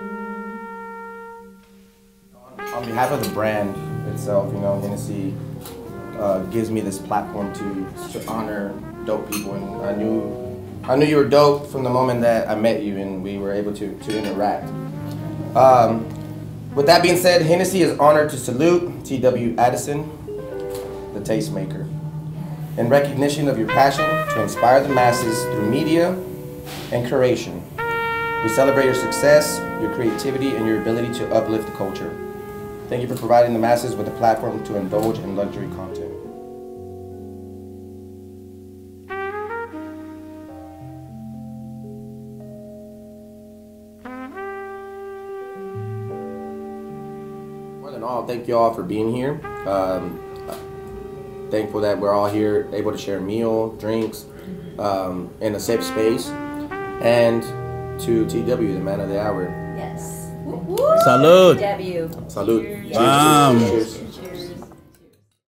On behalf of the brand itself, you know, Hennessy uh, gives me this platform to, to honor dope people, and I knew I knew you were dope from the moment that I met you, and we were able to to interact. Um, with that being said, Hennessy is honored to salute T.W. Addison, the tastemaker, in recognition of your passion to inspire the masses through media and curation. We celebrate your success, your creativity, and your ability to uplift the culture. Thank you for providing the masses with a platform to indulge in luxury content. More than all, thank you all for being here. Um, thankful that we're all here able to share a meal, drinks, um, in a safe space. And to TW, the man of the hour. Yes. Salud. TW. Salud. Cheers. Vamos. Cheers. Cheers.